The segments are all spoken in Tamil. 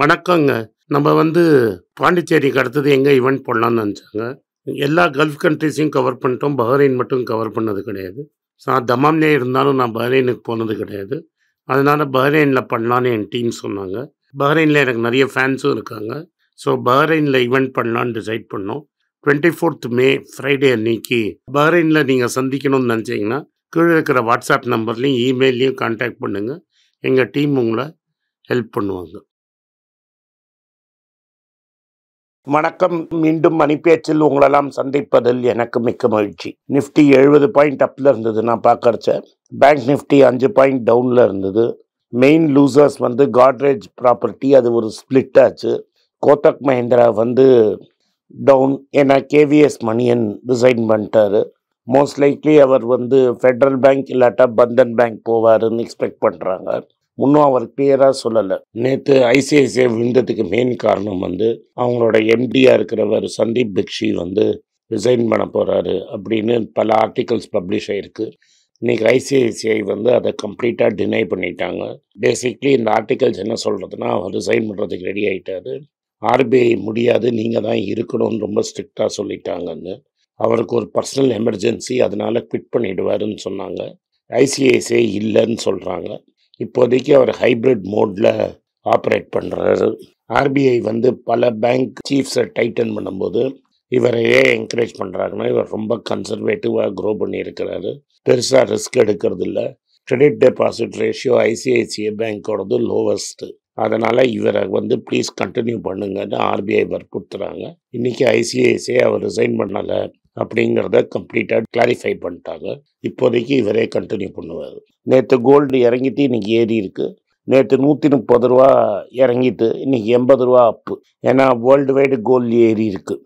வணக்கங்க. நம்ம வந்து பாண்டிச்சேரிக்கு அடுத்தது எங்கே ஈவெண்ட் போடலாம்னு நினச்சாங்க. எல்லா கல்ஃப் கண்ட்ரிஸையும் கவர் பண்ணிட்டோம். பஹ்ரைன் மட்டும் கவர் பண்ணது கிடையாது. நான் தமாம்லே இருந்தாலும் நான் பஹ்ரைனுக்கு போனது கிடையாது. அதனால் பஹ்ரைனில் பண்ணலான்னு என் டீம் சொன்னாங்க. பஹ்ரைனில் எனக்கு நிறைய ஃபேன்ஸும் இருக்காங்க. ஸோ பஹ்ரைனில் ஈவெண்ட் பண்ணலான்னு டிசைட் பண்ணோம். டுவெண்ட்டி ஃபோர்த் மே ஃப்ரைடே அன்னைக்கு பஹ்ரைனில் நீங்கள் சந்திக்கணும்னு நினச்சிங்கன்னா கீழே இருக்கிற வாட்ஸ்அப் நம்பர்லேயும் இமெயிலையும் கான்டாக்ட் பண்ணுங்கள் எங்கள் டீம் உங்களை ஹெல்ப் பண்ணுவாங்க. வணக்கம். மீண்டும் மணிப்பேச்சில் உங்களெல்லாம் சந்திப்பதில் எனக்கு மிக்க மகிழ்ச்சி. நிஃப்டி எழுபது பாயிண்ட் அப்பில் இருந்தது நான் பார்க்கறச்ச பேங்க் நிஃப்டி அஞ்சு பாயிண்ட் டவுனில் இருந்தது. மெயின் லூசர்ஸ் வந்து காட்ரேஜ் ப்ராப்பர்ட்டி அது ஒரு ஸ்பிளிட் ஆச்சு. கோத்தக் மஹிந்திரா வந்து டவுன் ஏன்னா கேவிஎஸ் மணியன் ரிசைன் பண்ணிட்டாரு. மோஸ்ட் லைக்லி அவர் வந்து ஃபெட்ரல் பேங்க் இல்லாட்டா பந்தன் பேங்க் போவாருன்னு எக்ஸ்பெக்ட் பண்ணுறாங்க இன்னும் அவர் கிளியராக சொல்லலை. நேற்று ஐசிஐசிஐ விழுந்ததுக்கு மெயின் காரணம் வந்து அவங்களோட எம்டியாக இருக்கிறவர் சந்தீப் பிக்ஷி வந்து ரிசைன் பண்ண போகிறாரு அப்படின்னு பல ஆர்டிகல்ஸ் பப்ளிஷ் ஆகிருக்கு இன்னைக்கு ஐசிஐசிஐ வந்து அதை கம்ப்ளீட்டாக டினை பண்ணிட்டாங்க. பேசிக்லி இந்த ஆர்டிகல்ஸ் என்ன சொல்கிறதுனா அவர் ரிசைன் பண்ணுறதுக்கு ரெடி ஆகிட்டாரு ஆர்பிஐ முடியாது நீங்கள் தான் இருக்கணும்னு ரொம்ப ஸ்ட்ரிக்டாக சொல்லிட்டாங்கன்னு. அவருக்கு ஒரு பர்சனல் எமர்ஜென்சி அதனால் குவிட் பண்ணிடுவாருன்னு சொன்னாங்க. ஐசிஐசிஐ இல்லைன்னு சொல்கிறாங்க இப்போதைக்கு அவர் ஹைப்ரிட் மோடில் ஆப்ரேட் பண்ணுறாரு ஆர்பிஐ வந்து பல பேங்க் சீஃப்ஸை டைட்டன் பண்ணும்போது இவரை ஏன் என்கரேஜ் பண்ணுறாங்கன்னா இவர் ரொம்ப கன்சர்வேட்டிவாக க்ரோ பண்ணியிருக்கிறாரு. பெருசாக ரிஸ்க் எடுக்கிறது இல்லை கிரெடிட் டெபாசிட் ரேஷியோ ஐசிஐசிஐ பேங்க்கோடது லோவஸ்ட்டு அதனால் இவரை வந்து ப்ளீஸ் கண்டினியூ பண்ணுங்கன்னு ஆர்பிஐ வற்புறுத்துறாங்க. இன்றைக்கி ஐசிஐசிஐ அவர் ரிசைன் பண்ணலை. அப்படிங்கிறத கம்ப்ளீட்டாக கிளாரிஃபை பண்ணிட்டாங்க. இப்போதைக்கு இவரே கண்டினியூ பண்ணுவார். நேற்று கோல்டு இறங்கிட்டு இன்றைக்கி ஏறி இருக்குது நேற்று நூற்றி முப்பது ரூபா இறங்கிட்டு இன்றைக்கி எண்பது ரூபா அப்பு ஏன்னா வேர்ல்டு வைடு கோல்டு ஏறி இருக்குது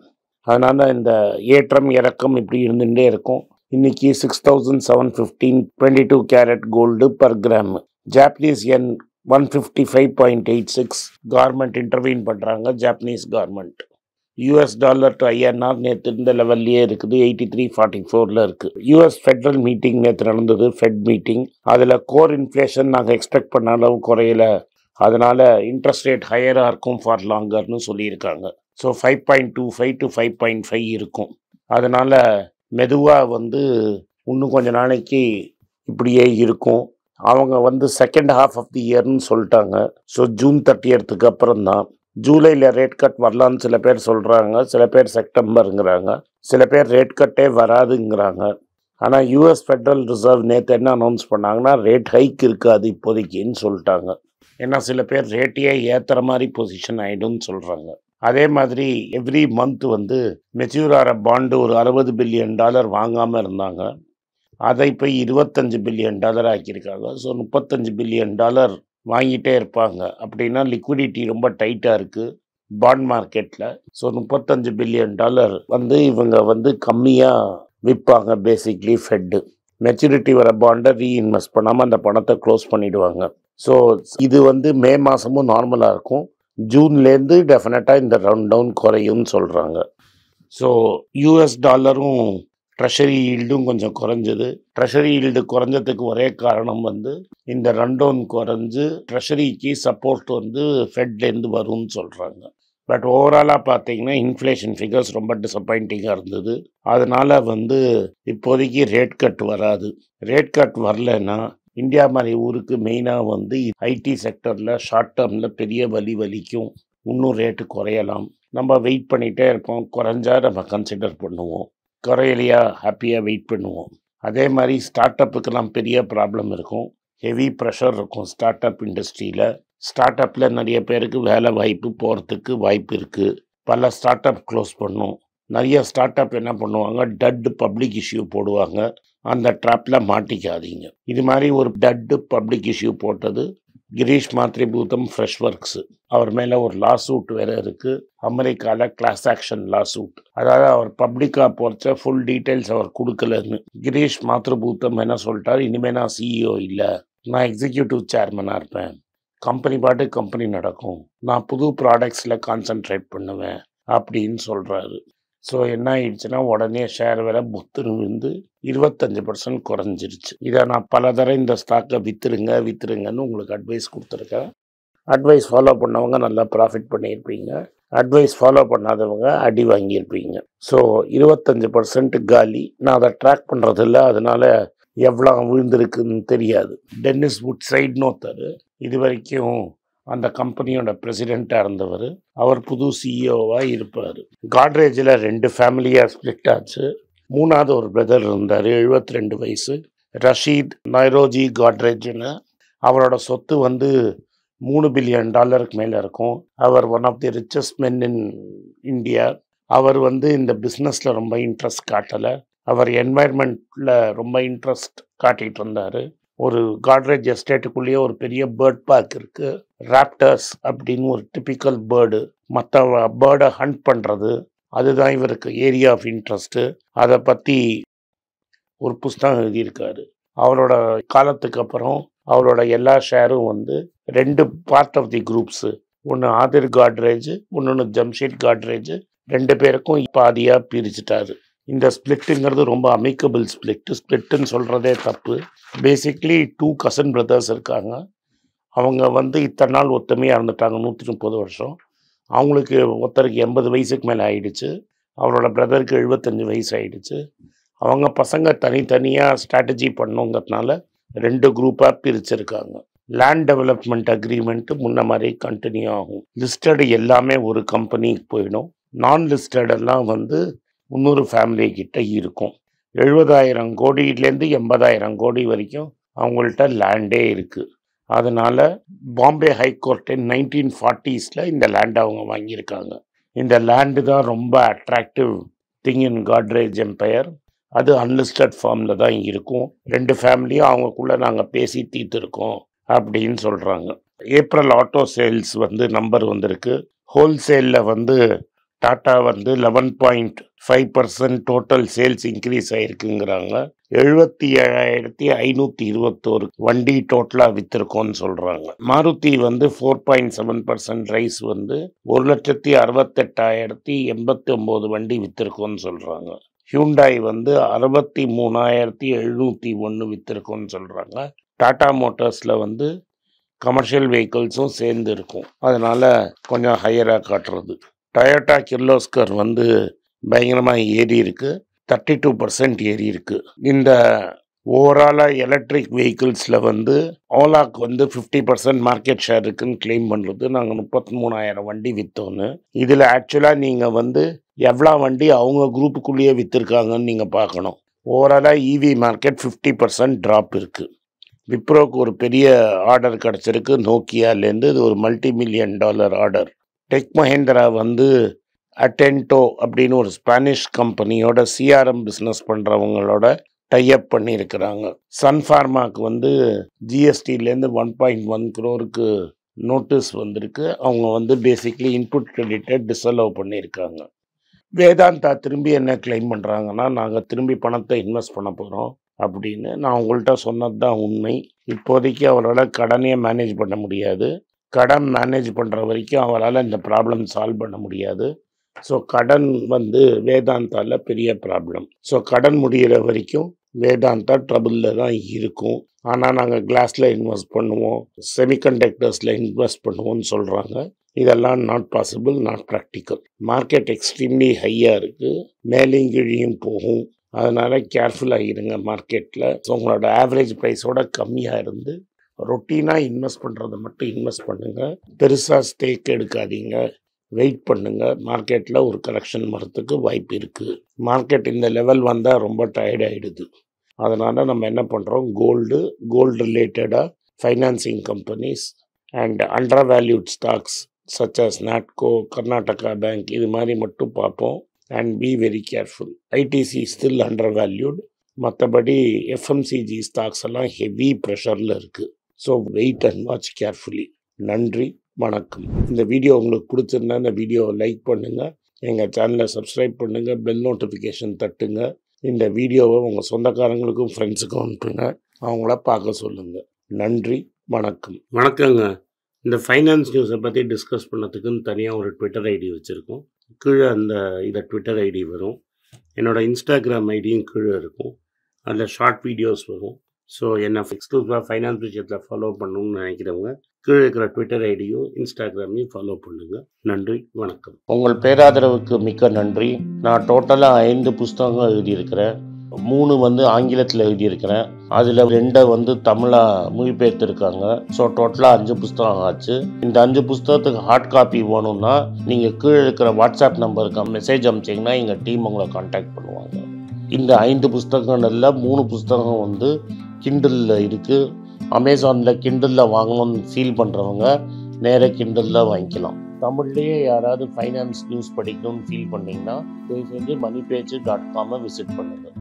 அதனால் இந்த ஏற்றம் இறக்கம் இப்படி இருந்துகிட்டே இருக்கும். இன்றைக்கி six thousand seven fifteen twenty two carat gold per gram Japanese yen one fifty five point eight six government intervene பண்ணுறாங்க Japanese government US dollar to INR நேற்று இந்த லெவல்லையே இருக்குது. எயிட்டி த்ரீ ஃபார்ட்டி ஃபோரில் இருக்குது யூஎஸ் ஃபெட்ரல் மீட்டிங் நேற்று நடந்தது. ஃபெட் மீட்டிங் அதில் கோர் இன்ஃப்ளேஷன் நாங்கள் எக்ஸ்பெக்ட் பண்ண அளவு குறையல. அதனால் இன்ட்ரெஸ்ட் ரேட் ஹையராக இருக்கும் ஃபார் லாங்கர்னு சொல்லியிருக்காங்க. So five point two five to five point five இருக்கும். அதனால் மெதுவாக வந்து இன்னும் கொஞ்ச நாளைக்கு இப்படியே இருக்கும். அவங்க வந்து செகண்ட் ஹாஃப் ஆஃப் தி இயர்னு சொல்லிட்டாங்க. ஸோ ஜூன் தேர்ட்டியத்துக்கு அப்புறம் தான் ஜூலையில் ரேட் கட் வரலான்னு சில பேர் சொல்கிறாங்க சில பேர் செப்டம்பருங்கிறாங்க சில பேர் ரேட் கட்டே வராதுங்கிறாங்க. ஆனால் யூஎஸ் ஃபெட்ரல் ரிசர்வ் நேற்று என்ன அனௌன்ஸ் பண்ணாங்கன்னா ரேட் ஹைக் இருக்காது இப்போதைக்குன்னு சொல்லிட்டாங்க. ஏன்னா சில பேர் ரேட்டையே ஏற்றுற மாதிரி பொசிஷன் ஆகிடும்னு சொல்கிறாங்க அதே மாதிரி எவ்ரி மந்த் வந்து மெச்சூர் ஆகிற பாண்டு ஒரு அறுபது பில்லியன் டாலர் வாங்காமல் இருந்தாங்க. அதை இப்போ இருபத்தஞ்சு பில்லியன் டாலர் ஆக்கியிருக்காங்க. ஸோ முப்பத்தஞ்சு பில்லியன் டாலர் வாங்கிட்டே இருப்பாங்க. அப்படின்னா லிக்விடிட்டி ரொம்ப டைட்டாக இருக்குது பாண்ட் மார்க்கெட்டில் ஸோ முப்பத்தஞ்சு பில்லியன் டாலர் வந்து இவங்க வந்து கம்மியாக விற்பாங்க பேசிக்லி ஃபெட்டு மெச்சூரிட்டி வர பாண்டை ரீஇன்வெஸ்ட் பண்ணாமல் அந்த பணத்தை க்ளோஸ் பண்ணிவிடுவாங்க ஸோ இது வந்து மே மாதமும் நார்மலாக இருக்கும். ஜூன்லேருந்து டெஃபினட்டாக இந்த ரவுண்ட் டவுன் குறையும்னு சொல்கிறாங்க ஸோ யூஎஸ் டாலரும் ட்ரெஷரி ஈல்டும் கொஞ்சம் குறைஞ்சது. ட்ரெஷரி ஈல்டு குறைஞ்சதுக்கு ஒரே காரணம் வந்து இந்த ரன்டவுன் குறைஞ்சு ட்ரெஷரிக்கு சப்போர்ட் வந்து ஃபெட்லேருந்து வரும்னு சொல்கிறாங்க பட் ஓவராலாக பார்த்தீங்கன்னா இன்ஃப்ளேஷன் ஃபிகர்ஸ் ரொம்ப டிசப்பாயிண்டிங்காக இருந்தது. அதனால் வந்து இப்போதைக்கு ரேட் கட் வராது. ரேட் கட் வரலன்னா இந்தியா மாதிரி ஊருக்கு மெயினாக வந்து ஐடி செக்டரில் ஷார்ட் டேர்மில் பெரிய வலி வலிக்கும். இன்னும் ரேட்டு குறையலாம். நம்ம வெயிட் பண்ணிகிட்டே இருப்போம் குறைஞ்சா நம்ம கன்சிடர் பண்ணுவோம். குறையலையா ஹாப்பியாக வெயிட் பண்ணுவோம். அதே மாதிரி ஸ்டார்ட் அப்புக்கெல்லாம் பெரிய ப்ராப்ளம் இருக்கும். ஹெவி ப்ரெஷர் இருக்கும் ஸ்டார்ட் அப் இண்டஸ்ட்ரியில் ஸ்டார்ட் அப்பில் நிறைய பேருக்கு வேலை வாய்ப்பு போகிறதுக்கு வாய்ப்பு இருக்குது பல ஸ்டார்ட் அப் க்ளோஸ் பண்ணும். நிறைய ஸ்டார்ட் அப் என்ன பண்ணுவாங்க? டட் பப்ளிக் இஷ்யூ போடுவாங்க. அந்த ட்ராப்பில் மாட்டிக்காதீங்க. இது மாதிரி ஒரு டட்டு பப்ளிக் இஷ்யூ போட்டது கிரீஷ் மாத்ரிபூதம் ஃப்ரெஷ் ஒர்க்ஸு அவர் மேலே ஒரு லா சூட் வேறு இருக்குது அமெரிக்காவில் கிளாஸ் ஆக்ஷன் லா சூட் அதாவது அவர் பப்ளிக்காக போகிறச்ச ஃபுல் டீட்டெயில்ஸ் அவர் கொடுக்கலன்னு. கிரீஷ் மாத்ருபூத்தம் என்ன சொல்லிட்டார்? இனிமேல் நான் சிஇஓ இல்லை. நான் எக்ஸிக்யூட்டிவ் சேர்மனாக இருப்பேன். கம்பெனி பாட்டு கம்பெனி நடக்கும். நான் புது ப்ராடக்ட்ஸில் கான்சென்ட்ரேட் பண்ணுவேன். அப்படின்னு சொல்கிறாரு ஸோ என்ன ஆயிடுச்சுன்னா உடனே ஷேர் விலை புத்துன்னு விழுந்து இருபத்தஞ்சு பர்சன்ட் குறைஞ்சிருச்சு. இதை நான் பல தடவை இந்த ஸ்டாக்கை விற்றுருங்க விற்றுருங்கன்னு உங்களுக்கு அட்வைஸ் கொடுத்துருக்கேன். அட்வைஸ் ஃபாலோ பண்ணவங்க நல்லா ப்ராஃபிட் பண்ணியிருப்பீங்க. அட்வைஸ் ஃபாலோ பண்ணாதவங்க அடி வாங்கியிருப்பீங்க. ஸோ இருபத்தஞ்சு பர்சன்ட் காலி. நான் அதை ட்ராக் பண்ணுறதில்ல அதனால் எவ்வளோ விழுந்திருக்குன்னு தெரியாது. டென்னிஸ் வுட் சைட்னு ஒருத்தர் இது வரைக்கும் அந்த கம்பெனியோட பிரசிடெண்ட்டாக இருந்தவர். அவர் புது சிஇஓவாக இருப்பார். காட்ரேஜில் ரெண்டு ஃபேமிலியாக ஸ்ப்ளிட் ஆச்சு. மூணாவது ஒரு பிரதர் இருந்தார் 72 ரெண்டு வயசு. ரஷீத் நைரோஜி காட்ரேஜ்னு. அவரோட சொத்து வந்து மூணு பில்லியன் டாலருக்கு மேலே இருக்கும். அவர் one of the richest men in India அவர் வந்து இந்த பிஸ்னஸில் ரொம்ப இன்ட்ரெஸ்ட் காட்டலை. அவர் என்வாயர்மெண்ட்டில் ரொம்ப இன்ட்ரெஸ்ட் காட்டிகிட்டு இருந்தார். ஒரு காட்ரேஜ் எஸ்டேட்டுக்குள்ளேயே ஒரு பெரிய பேர்ட் பார்க் இருக்குது ராப்டர்ஸ் அப்படின்னு ஒரு டிபிக்கல் பேர்டு. மற்ற பேர்டை ஹண்ட் பண்ணுறது அதுதான் இவருக்கு ஏரியா ஆஃப் இன்ட்ரெஸ்ட்டு. அதை பற்றி ஒரு புஸ்தகம் எழுதியிருக்காரு. அவரோட காலத்துக்கு அப்புறம் அவரோட எல்லா ஷேரும் வந்து ரெண்டு பார்ட் ஆஃப் தி குரூப்ஸு ஒன்று ஆதிர் காட்ரேஜ் இன்னொன்று ஜம்ஷேட் காட்ரேஜ். ரெண்டு பேருக்கும் பாதியாக பிரிச்சுட்டாரு இந்த ஸ்பிளிட்டுங்கிறது ரொம்ப அமைக்கபிள் ஸ்பிளிட் ஸ்பிளிட்டுன்னு சொல்கிறதே தப்பு. பேசிக்லி டூ கசன் பிரதர்ஸ் இருக்காங்க. அவங்க வந்து இத்தனை நாள் ஒத்தமையாக இருந்துட்டாங்க நூற்றி முப்பது வருஷம். அவங்களுக்கு ஒருத்தருக்கு எண்பது வயசுக்கு மேலே ஆயிடுச்சு. அவரோட பிரதருக்கு எழுபத்தஞ்சு வயசு ஆயிடுச்சு. அவங்க பசங்க தனித்தனியாக ஸ்ட்ராட்டஜி பண்ணுங்கிறதுனால ரெண்டு குரூப்பாக பிரிச்சிருக்காங்க. லேண்ட் டெவலப்மெண்ட் அக்ரிமெண்ட்டு முன்ன மாதிரி கண்டினியூ ஆகும். லிஸ்டடு எல்லாமே ஒரு கம்பெனிக்கு போயிடும். நான் லிஸ்டடெல்லாம் வந்து முந்நூறு ஃபேமிலி கிட்ட இருக்கும். எழுபதாயிரம் கோடியிலேருந்து எண்பதாயிரம் கோடி வரைக்கும் அவங்கள்ட்ட லேண்டே இருக்குது அதனால் பாம்பே ஹைகோர்ட்டு நைன்டீன் ஃபார்ட்டிஸில் இந்த லேண்டை அவங்க வாங்கியிருக்காங்க. இந்த லேண்டு தான் ரொம்ப attractive thing in Godrej empire அது அன்லிஸ்டட் ஃபார்மில் தான் இருக்கும். ரெண்டு ஃபேமிலியும் அவங்கக்குள்ளே நாங்கள் பேசி தீர்த்துருக்கோம் அப்படின்னு சொல்கிறாங்க ஏப்ரல் ஆட்டோ சேல்ஸ் வந்து நம்பர் வந்திருக்கு. ஹோல்சேலில் வந்து டாட்டா வந்து eleven point five percent total sales increase ஆயிருக்குங்கிறாங்க. எழுபத்தி ஏழாயிரத்தி ஐநூற்றி இருபத்தோரு வண்டி டோட்டலாக விற்றுருக்கோன்னு சொல்கிறாங்க மாருதி வந்து four point seven percent rise வந்து ஒரு லட்சத்தி அறுபத்தெட்டாயிரத்தி எண்பத்தி ஒம்பது வண்டி விற்றுருக்கோன்னு சொல்கிறாங்க ஹியூண்டாய் வந்து அறுபத்தி மூணாயிரத்தி எழுநூற்றி ஒன்று விற்றுருக்கோன்னு சொல்கிறாங்க டாடா மோட்டார்ஸில் வந்து கமர்ஷியல் வெஹிக்கிள்ஸும் சேர்ந்து இருக்கும் அதனால் கொஞ்சம் ஹையராக காட்டுறது. டயோட்டா கிர்லோஸ்கர் வந்து பயங்கரமாக ஏறி இருக்குது தேர்ட்டி டூ பர்சன்ட் ஏறி இருக்குது இந்த ஓவராலாக எலக்ட்ரிக் வெஹிக்கிள்ஸில் வந்து ஓலாக்கு வந்து ஃபிஃப்டி பர்சன்ட் மார்க்கெட் ஷேர் இருக்குன்னு கிளைம் பண்ணுறது நாங்கள் முப்பத்தி மூணாயிரம் வண்டி விற்றோன்னு இதில் ஆக்சுவலாக நீங்கள் வந்து எவ்வளோ வண்டி அவங்க குரூப்புக்குள்ளேயே விற்றுருக்காங்கன்னு நீங்கள் பார்க்கணும். ஓவராலாக EV market fifty percent drop இருக்குது விப்ரோக்கு ஒரு பெரிய ஆர்டர் கிடச்சிருக்கு. நோக்கியாலேருந்து இது ஒரு multi million dollar order Tech Mahindra வந்து அட்டென்டோ அப்படின்னு ஒரு ஸ்பானிஷ் கம்பெனியோட சிஆர்எம் பிஸ்னஸ் பண்ணுறவங்களோட டைஅப் பண்ணியிருக்கிறாங்க. சன் ஃபார்மாக்கு வந்து ஜிஎஸ்டிலேருந்து ஒன் பாயிண்ட் ஒன் க்ரோருக்கு நோட்டீஸ் வந்திருக்கு. அவங்க வந்து பேசிக்லி இன்புட் கிரெடிட்டை டிசலோவ் பண்ணியிருக்காங்க. வேதாந்தா திரும்பி என்ன கிளைம் பண்ணுறாங்கன்னா நாங்கள் திரும்பி பணத்தை இன்வெஸ்ட் பண்ண போகிறோம் அப்படின்னு நான் உங்கள்கிட்ட சொன்னது தான் உண்மை. இப்போதைக்கு அவரோட கடனையே மேனேஜ் பண்ண முடியாது. கடன் மேனேஜ் பண்ணுற வரைக்கும் அவரால் இந்த ப்ராப்ளம் சால்வ் பண்ண முடியாது. ஸோ கடன் வந்து வேதாந்தாவில் பெரிய ப்ராப்ளம் ஸோ கடன் முடிகிற வரைக்கும் வேதாந்தா ட்ரபுளில் தான் இருக்கும். ஆனால் நாங்கள் கிளாஸில் இன்வெஸ்ட் பண்ணுவோம். செமிகண்டக்டர்ஸில் இன்வெஸ்ட் பண்ணுவோம்னு சொல்கிறாங்க இதெல்லாம் not possible not practical market extremely ஹையாக இருக்குது மேலேயும் கீழியும் போகும். அதனால் கேர்ஃபுல்லாக இருங்க மார்க்கெட்டில் ஸோ உங்களோட ஆவரேஜ் ப்ரைஸோட கம்மியாக இருந்து ரொட்டீனாக இன்வெஸ்ட் பண்ணுறதை மட்டும் இன்வெஸ்ட் பண்ணுங்கள் பெருசாக ஸ்டேக் எடுக்காதீங்க. வெயிட் பண்ணுங்கள் மார்க்கெட்டில் ஒரு கரெக்ஷன் வரத்துக்கு வாய்ப்பு இருக்குது மார்க்கெட் இந்த லெவல் வந்தால் ரொம்ப டயர்ட் ஆகிடுது அதனால் நம்ம என்ன பண்ணுறோம் கோல்டு கோல்டு ரிலேட்டடாக financing companies and undervalued stocks such as Natco Karnataka Bank இது மாதிரி மட்டும் பார்ப்போம். And be very careful ITC still undervalued மற்றபடி எஃப்எம்சிஜி ஸ்டாக்ஸ் எல்லாம் ஹெவி ப்ரெஷரில் இருக்குது so wait and watch carefully நன்றி வணக்கம். இந்த வீடியோ உங்களுக்கு பிடிச்சிருந்தா இந்த வீடியோவை லைக் பண்ணுங்கள் எங்கள் சேனலை சப்ஸ்கிரைப் பண்ணுங்கள் பெல் நோட்டிஃபிகேஷன் தட்டுங்க. இந்த வீடியோவை உங்கள் சொந்தக்காரங்களுக்கும் ஃப்ரெண்ட்ஸுக்கும் அனுப்புங்க. அவங்கள பார்க்க சொல்லுங்கள் நன்றி வணக்கம். வணக்கங்க. இந்த ஃபைனான்ஸ் நியூஸை பற்றி டிஸ்கஸ் பண்ணதுக்குன்னு தனியாக ஒரு ட்விட்டர் ஐடி வச்சுருக்கோம். கீழே அந்த இதை ட்விட்டர் ஐடி வரும். என்னோடய இன்ஸ்டாகிராம் ஐடியும் கீழே இருக்கும். அதில் ஷார்ட் வீடியோஸ் வரும். ஸோ என்னை எக்ஸ்க்ளூசிவாக ஃபைனான்ஸ் விஷயத்தில் ஃபாலோ பண்ணணும்னு நினைக்கிறவங்க கீழே இருக்கிற ட்விட்டர் ஐடியும் இன்ஸ்டாகிராமையும் ஃபாலோ பண்ணுங்க. நன்றி வணக்கம். உங்கள் பேராதரவுக்கு மிக்க நன்றி. நான் டோட்டலாக ஐந்து புஸ்தகங்கள் எழுதியிருக்கிறேன். மூணு வந்து ஆங்கிலத்தில் எழுதியிருக்கிறேன். அதில் ரெண்டை வந்து தமிழாக மொழிபெயர்த்திருக்காங்க. ஸோ டோட்டலாக அஞ்சு புஸ்தகம் ஆச்சு. இந்த அஞ்சு புஸ்தகத்துக்கு ஹார்ட் காப்பி வேணும்னா நீங்கள் கீழே இருக்கிற வாட்ஸ்அப் நம்பருக்கு மெசேஜ் அனுப்பிச்சிங்கன்னா எங்கள் டீம் உங்களை காண்டாக்ட் பண்ணுவாங்க. இந்த ஐந்து புஸ்தகங்கள்ல மூணு புஸ்தகம் வந்து கிண்டலில் இருக்குது அமேசானில் கிண்டலில் வாங்கணும்னு ஃபீல் பண்ணுறவங்க நேராக கிண்டலில் வாங்கிக்கலாம். தமிழ்லேயே யாராவது ஃபைனான்ஸ் நியூஸ் படிக்கணும்னு ஃபீல் பண்ணிங்கன்னா தயவு செஞ்சு மணி பேஜ் டாட் காமை விசிட் பண்ணுங்கள்